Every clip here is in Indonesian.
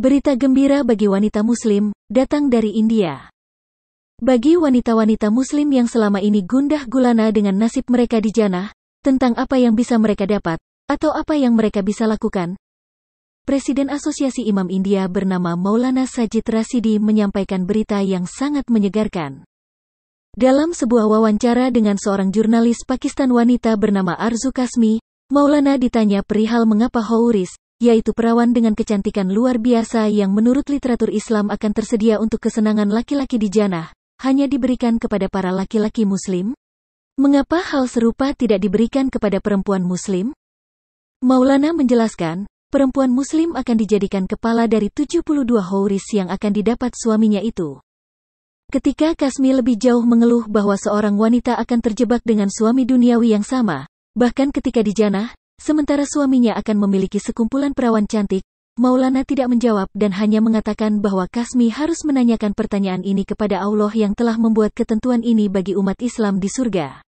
Berita gembira bagi wanita muslim, datang dari India. Bagi wanita-wanita muslim yang selama ini gundah gulana dengan nasib mereka di jannah, tentang apa yang bisa mereka dapat, atau apa yang mereka bisa lakukan. Presiden Asosiasi Imam India bernama Maulana Sajid Rasidi menyampaikan berita yang sangat menyegarkan. Dalam sebuah wawancara dengan seorang jurnalis Pakistan wanita bernama Arzu Kasmi, Maulana ditanya perihal mengapa Houris, yaitu perawan dengan kecantikan luar biasa yang menurut literatur Islam akan tersedia untuk kesenangan laki-laki di jannah, hanya diberikan kepada para laki-laki muslim? Mengapa hal serupa tidak diberikan kepada perempuan muslim? Maulana menjelaskan, perempuan muslim akan dijadikan kepala dari 72 houris yang akan didapat suaminya itu. Ketika Kasmi lebih jauh mengeluh bahwa seorang wanita akan terjebak dengan suami duniawi yang sama, bahkan ketika di jannah, Sementara suaminya akan memiliki sekumpulan perawan cantik, Maulana tidak menjawab dan hanya mengatakan bahwa Kasmi harus menanyakan pertanyaan ini kepada Allah yang telah membuat ketentuan ini bagi umat Islam di surga.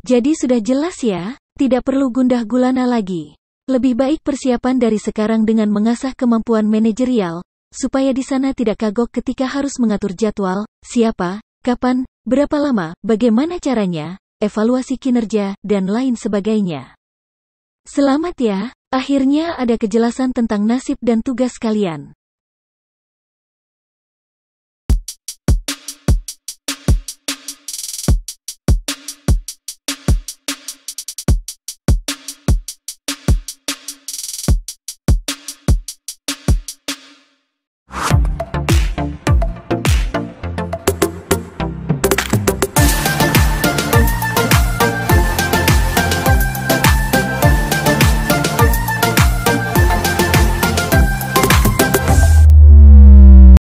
Jadi sudah jelas ya, tidak perlu gundah gulana lagi. Lebih baik persiapan dari sekarang dengan mengasah kemampuan manajerial, supaya di sana tidak kagok ketika harus mengatur jadwal, siapa, kapan, berapa lama, bagaimana caranya, evaluasi kinerja, dan lain sebagainya. Selamat ya, akhirnya ada kejelasan tentang nasib dan tugas kalian.